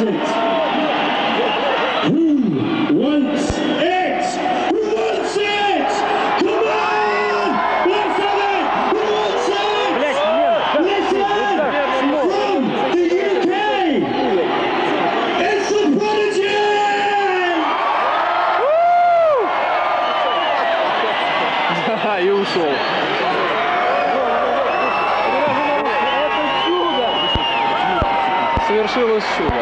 и ушел. Совершилось чудо.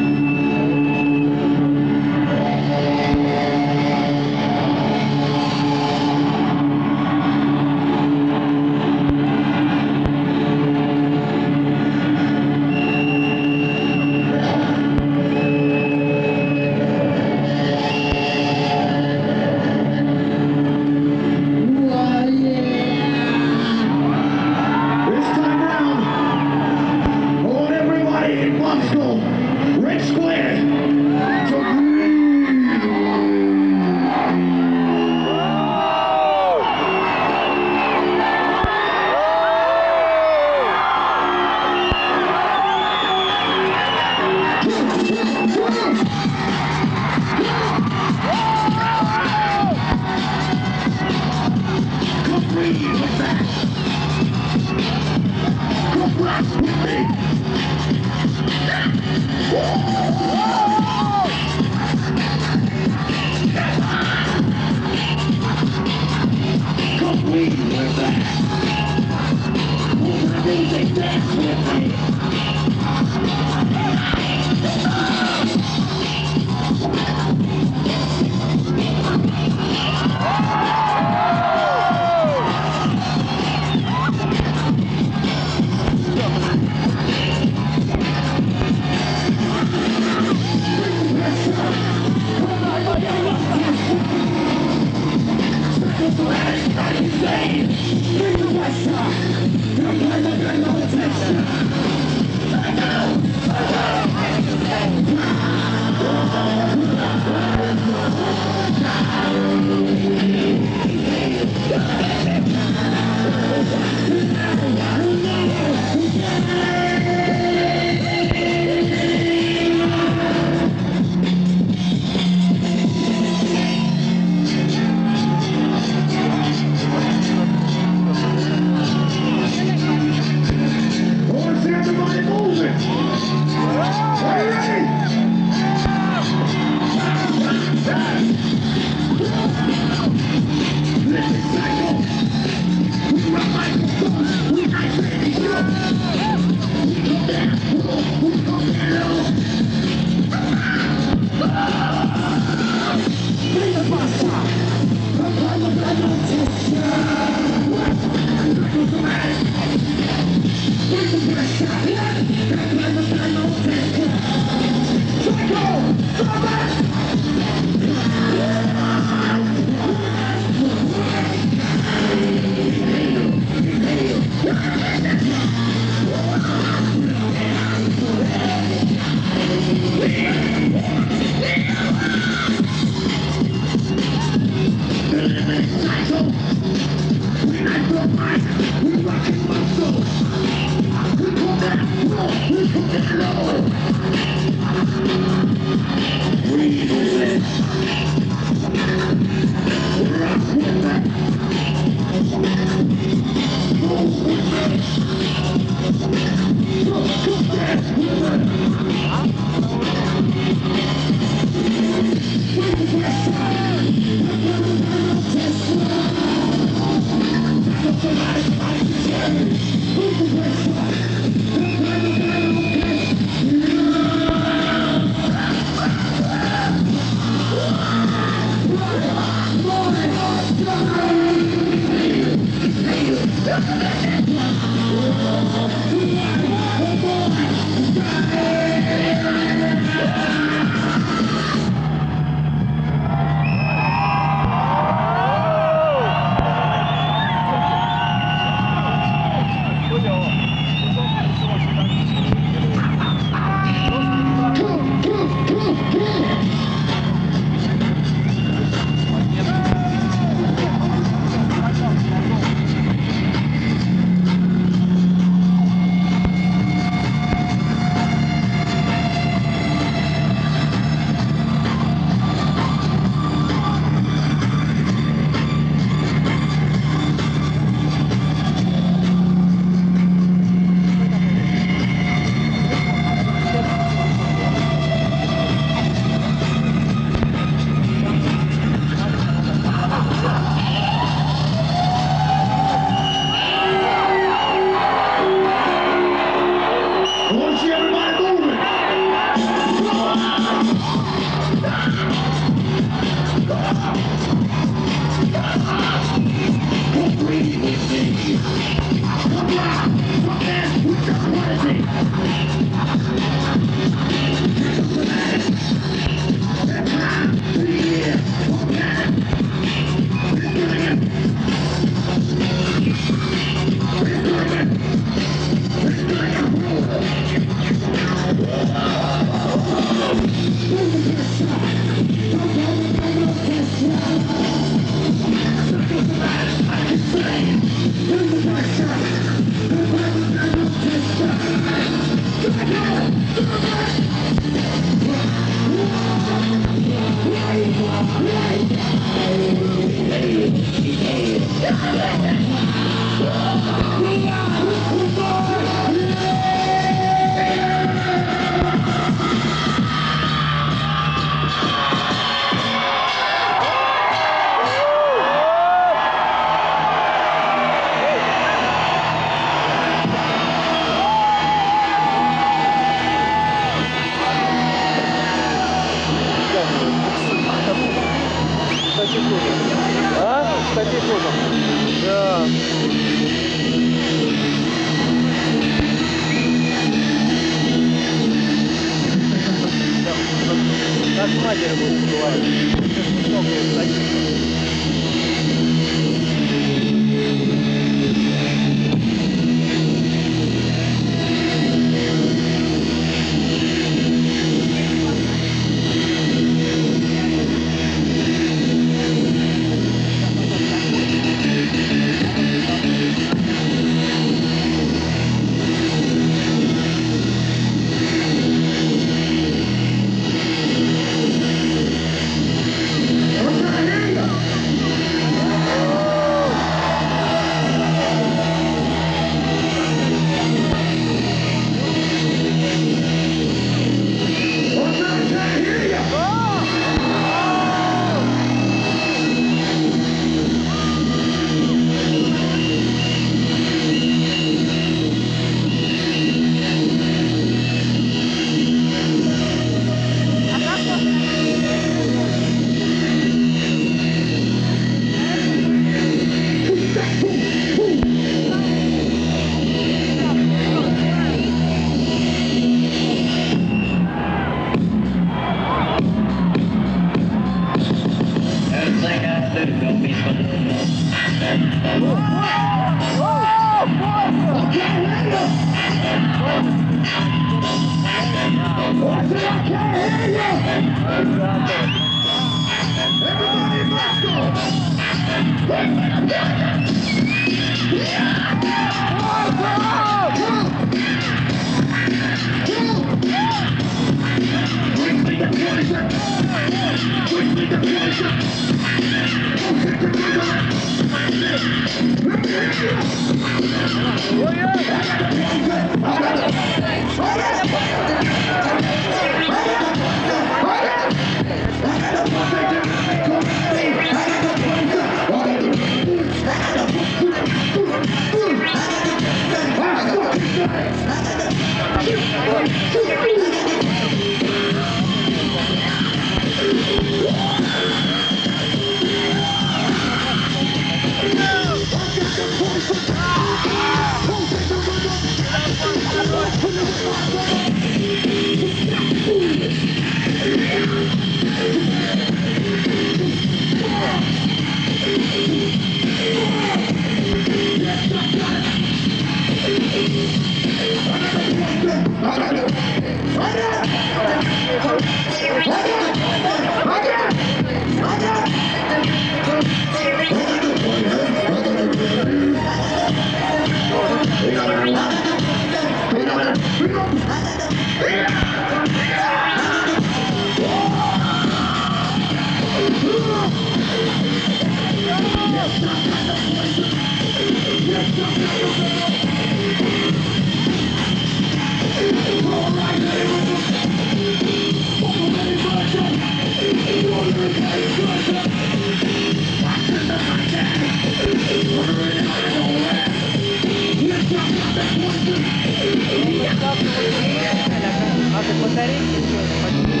Надо батарейки еще почти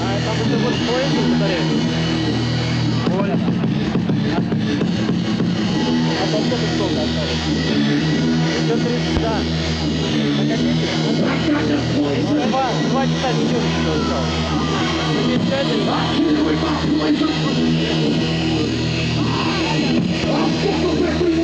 А там это вот половину батарейки. Понял. А там сколько сколько осталось? Еще 30, да. Погодите. Два, два часа видео еще осталось. Ну,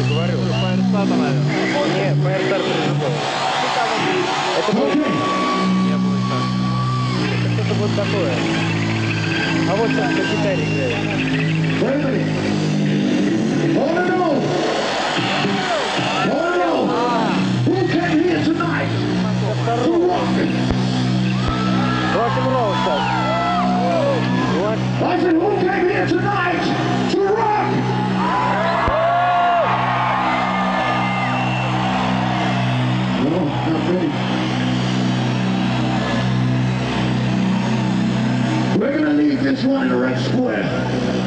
ты говорил? Фаерстарта, наверное. Нет, Фаерстарта не было. Это было... Не было так. Это что-то вот такое. А вот сейчас на гитаре играет. Rock and roll, folks. What? I said, who came here tonight? The red square.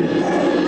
Thank you.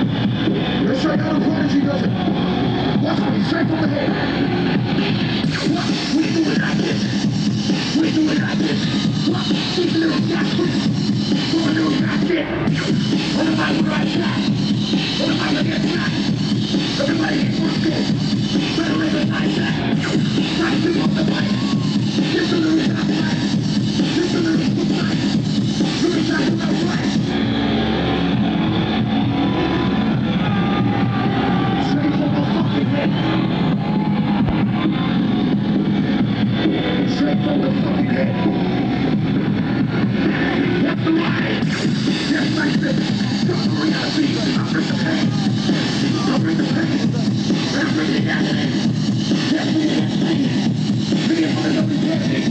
Let's check out the prodigy does it. Watch me, straight from the head. What? We do it like this. We do it like this. What? These little bastards. Do like this. On the mic right shot. On the mic against shot. Everybody in Moscow. Better recognize that. Time to on the is the reason I'm right. This is the reason I'm right. Look at that, right. Straight from the fucking head. The bring the bring the bring the dead.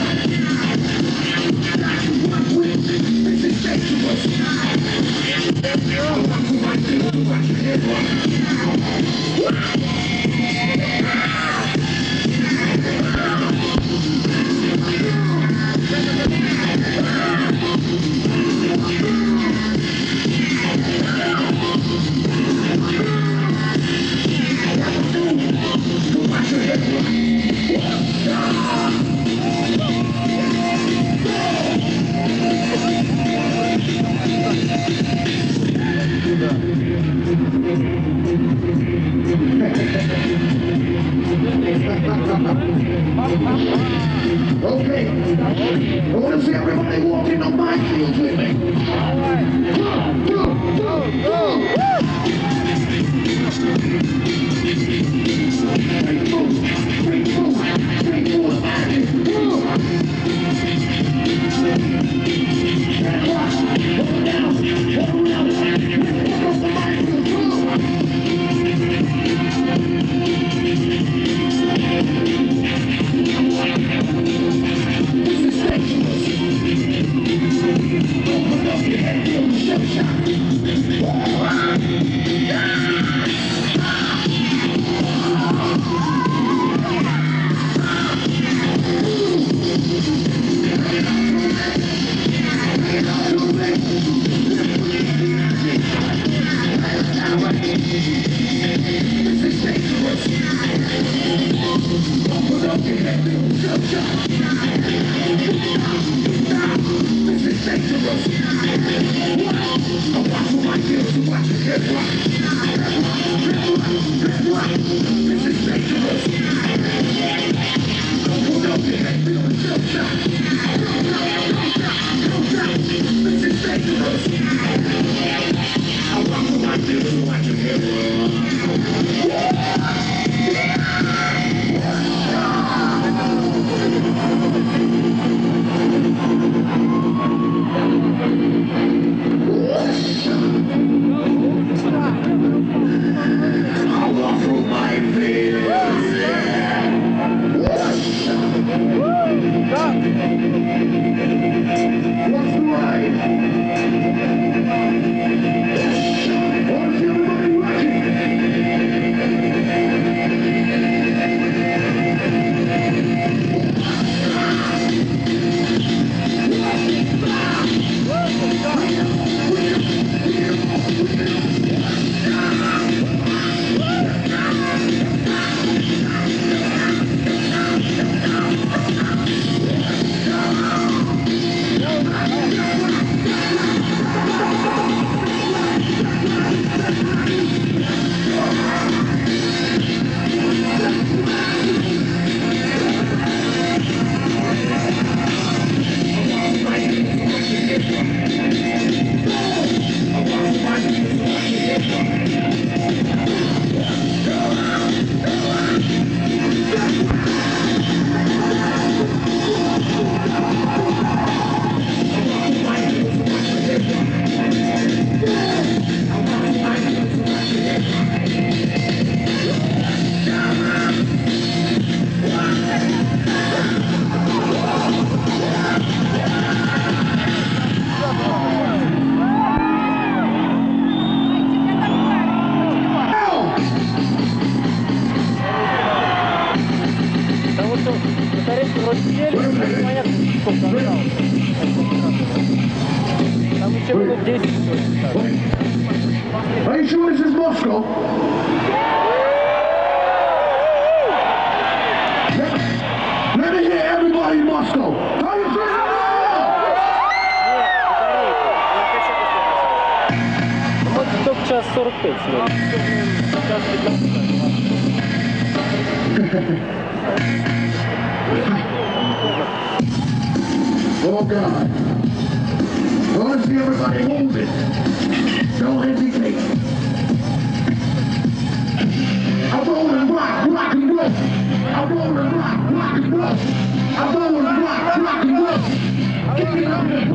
Okay.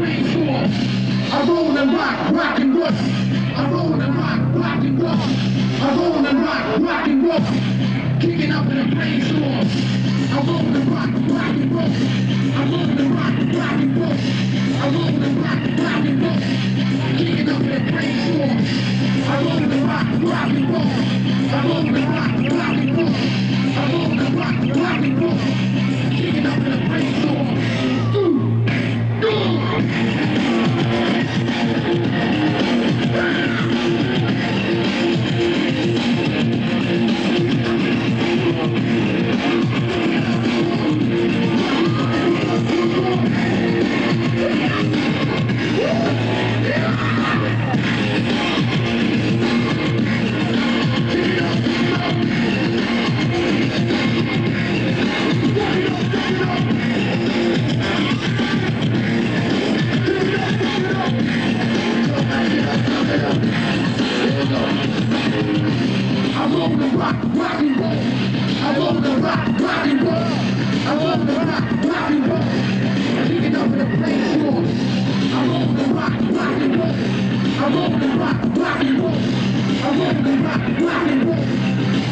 Up the. I roll and rock, rock and roll. I roll and rock, rock and roll. I roll and rock, rock and roll. Kicking up in the brainstorm. I roll and rock, rock and roll. I roll and rock, rock and roll. I roll and rock, rock and roll. Kicking up in the brainstorm. I roll and rock, rock and roll. I roll and rock, rock and roll. I roll and rock, rock and roll. Kicking up in the brainstorm. Ooh, ooh. I want to rock, rock and roll.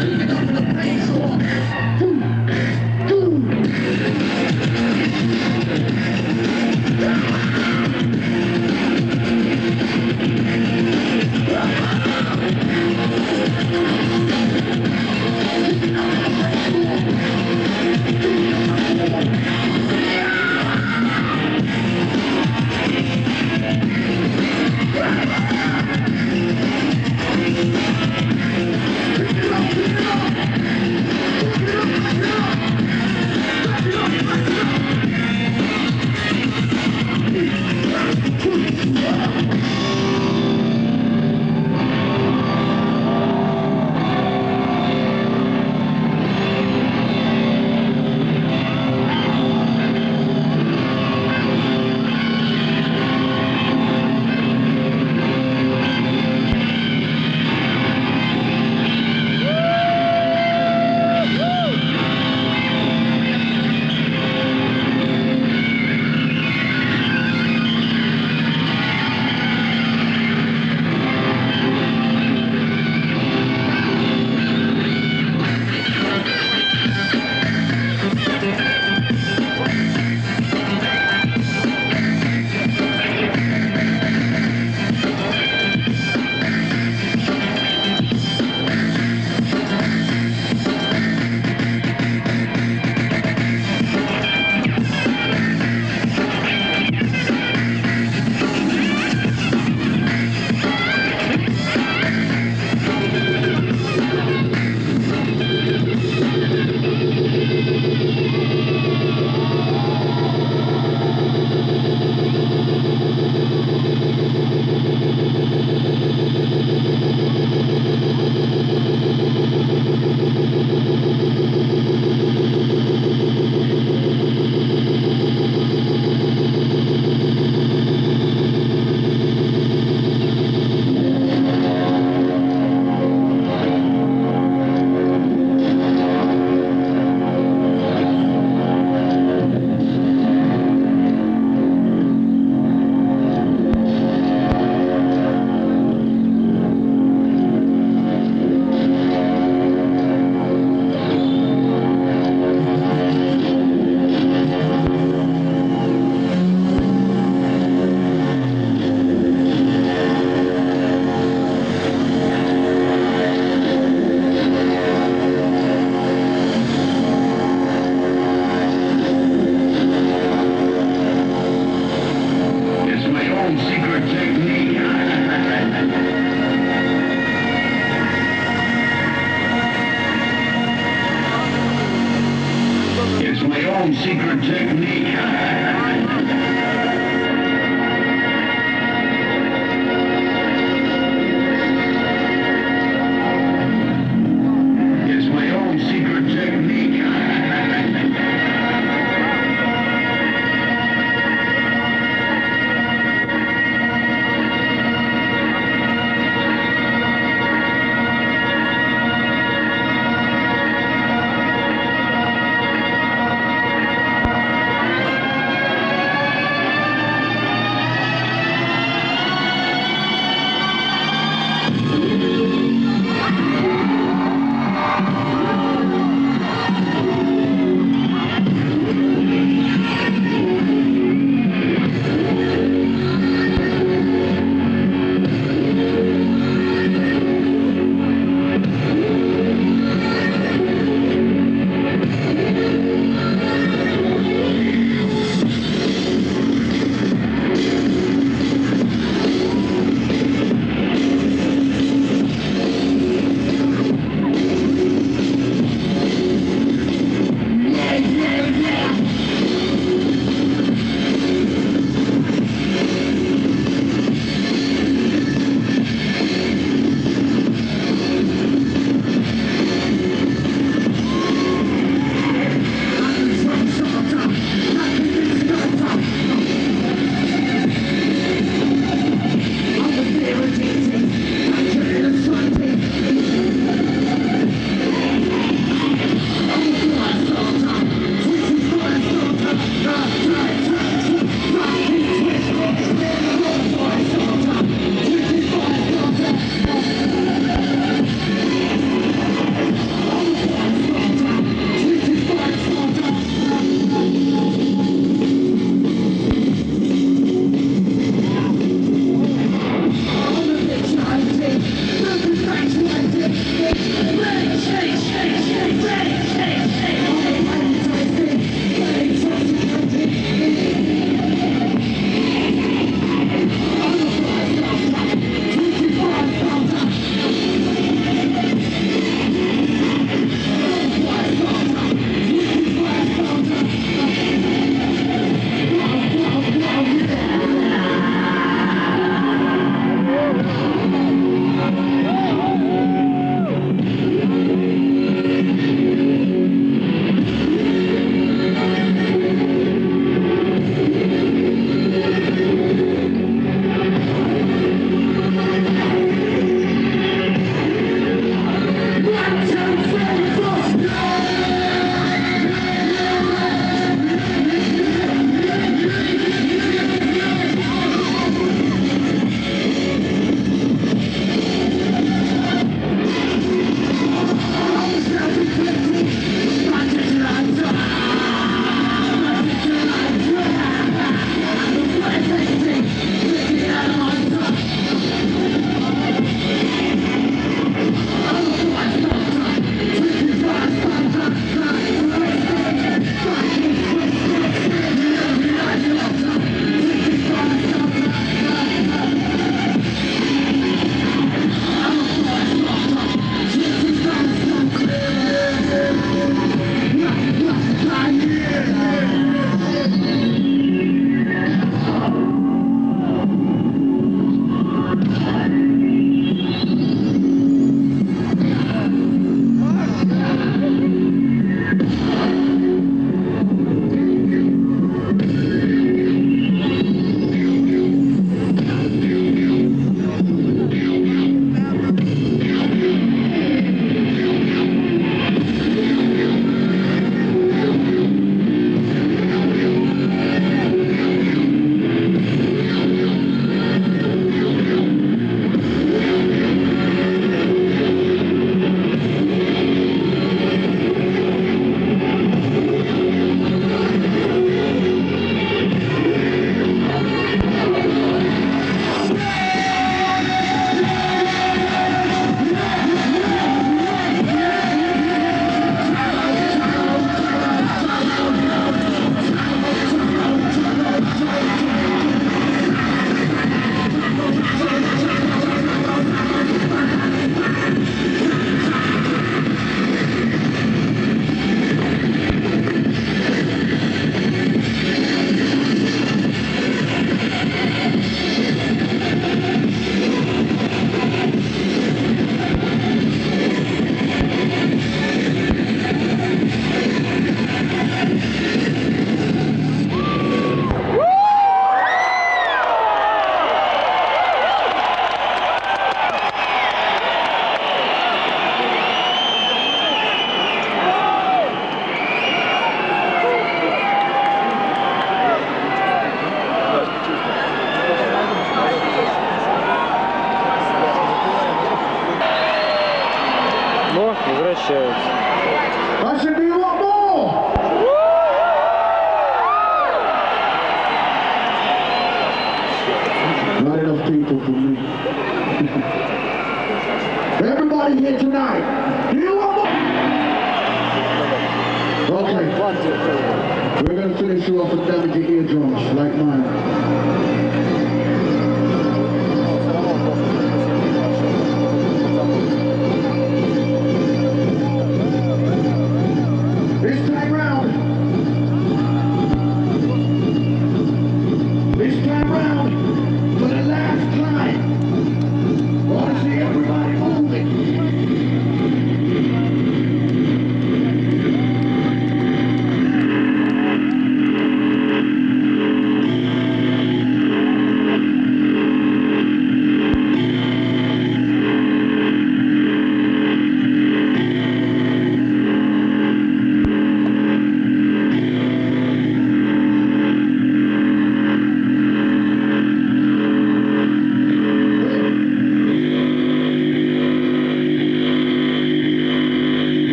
Keep it up in the place, so